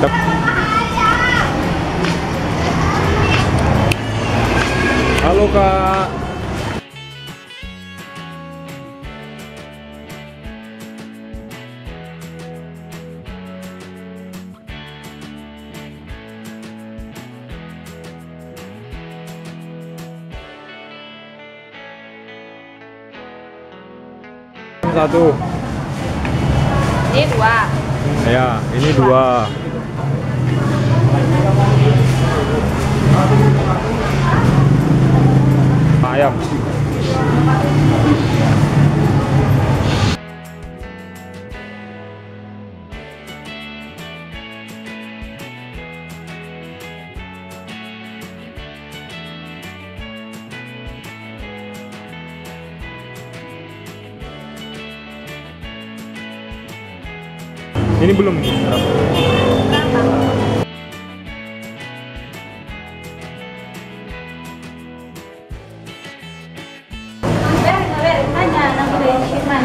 Tep. Halo kak. Satu. Ini dua. Ya, ini dua. Ayam. Ini belum Agak.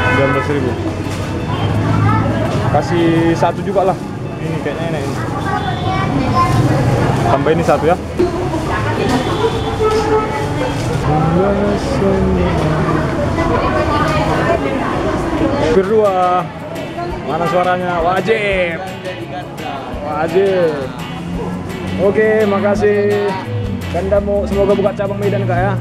Sembilan belas. Kasih satu juga lah. Ini kayaknya ini. Tambah ini satu ya. Berdua. Mana suaranya? Wajib. Wajib. Oke, makasih. Ganda mau semoga buka cabang Medan kak ya.